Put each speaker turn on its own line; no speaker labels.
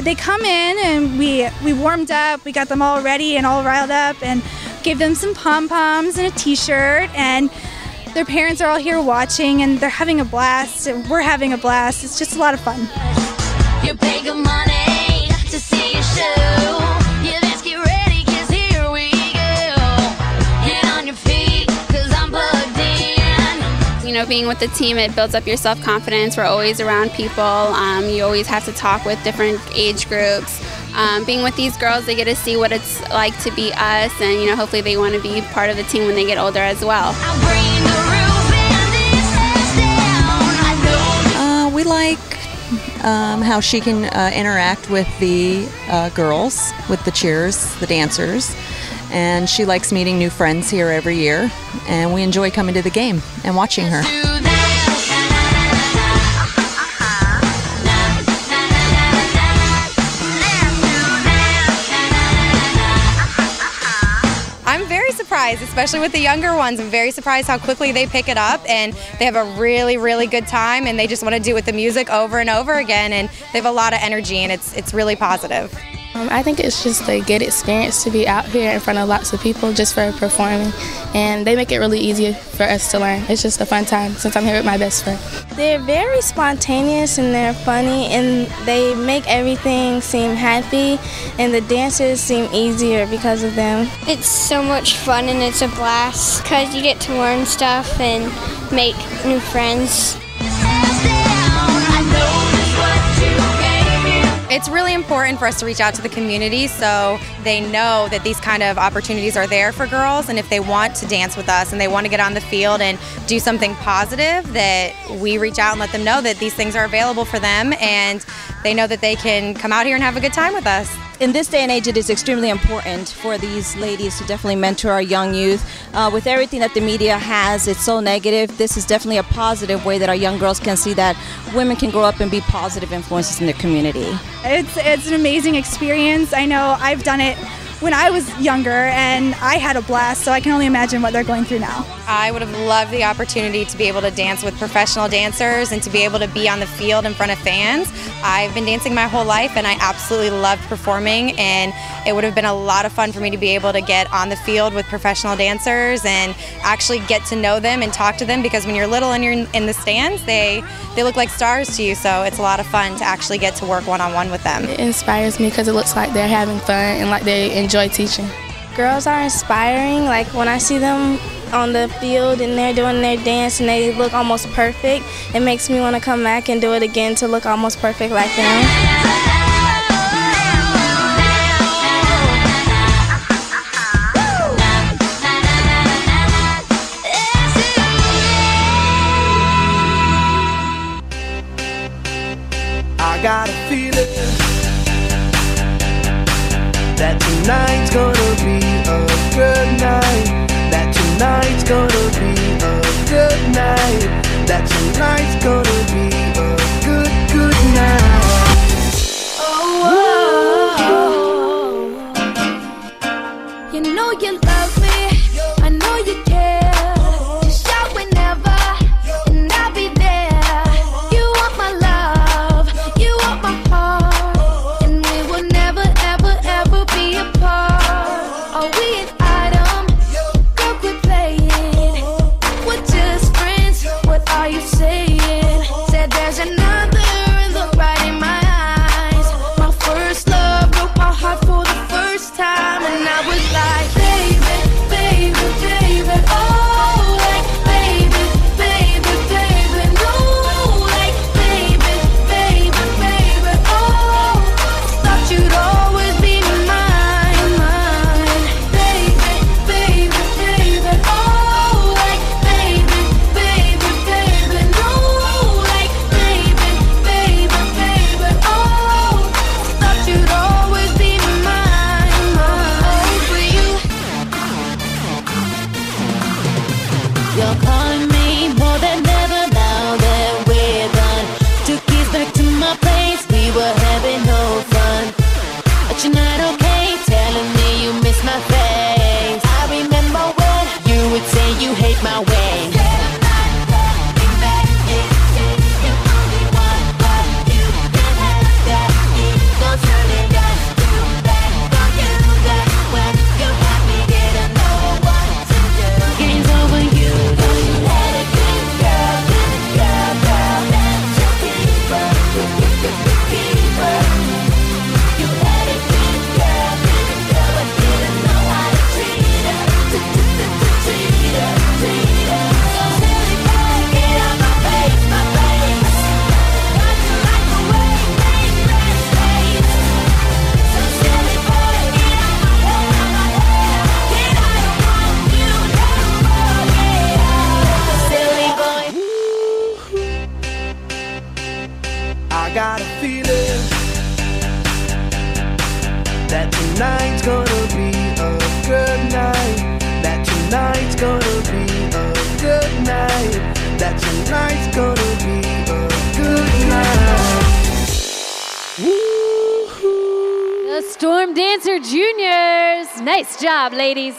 they come in and we we warmed up. We got them all ready and all riled up, and gave them some pom poms and a T-shirt and. Their parents are all here watching and they're having a blast and we're having a blast. It's just a lot of fun.
You
know, being with the team, it builds up your self confidence. We're always around people. Um, you always have to talk with different age groups. Um, being with these girls, they get to see what it's like to be us, and you know, hopefully, they want to be part of the team when they get older as well.
I'm bringing the roof and this house down. I know
Uh, we like um, how she can uh, interact with the uh, girls, with the cheers, the dancers. And she likes meeting new friends here every year. And we enjoy coming to the game and watching her.
I'm very surprised, especially with the younger ones. I'm very surprised how quickly they pick it up and they have a really, really good time and they just want to do it with the music over and over again and they have a lot of energy and it's it's really positive.
Um, I think it's just a good experience to be out here in front of lots of people just for performing, and they make it really easy for us to learn. It's just a fun time since I'm here with my best friend.
They're very spontaneous and they're funny and they make everything seem happy and the dances seem easier because of them.
It's so much fun and it's a blast because you get to learn stuff and make new friends.
It's really important for us to reach out to the community so they know that these kind of opportunities are there for girls and if they want to dance with us and they want to get on the field and do something positive that we reach out and let them know that these things are available for them and they know that they can come out here and have a good time with us.
In this day and age, it is extremely important for these ladies to definitely mentor our young youth. Uh, with everything that the media has, it's so negative. This is definitely a positive way that our young girls can see that women can grow up and be positive influences in their community.
It's it's an amazing experience. I know I've done it when I was younger and I had a blast, so I can only imagine what they're going through now.
I would have loved the opportunity to be able to dance with professional dancers and to be able to be on the field in front of fans. I've been dancing my whole life and I absolutely loved performing and it would have been a lot of fun for me to be able to get on the field with professional dancers and actually get to know them and talk to them because when you're little and you're in in the stands, they they look like stars to you, so it's a lot of fun to actually get to work one-on-one with them.
It inspires me because it looks like they're having fun and like they enjoy teaching.
Girls are inspiring. Like when I see them on the field and they're doing their dance and they look almost perfect, it makes me want to come back and do it again to look almost perfect like them.
I got a feeling that tonight's gonna be a good night.
You my place, we were having no fun. But you're not Got a feeling that tonight's gonna be a good night. That tonight's gonna be a good night. That
tonight's gonna be a good night. Woo-hoo.
The Storm Dancer Juniors. Nice job, ladies.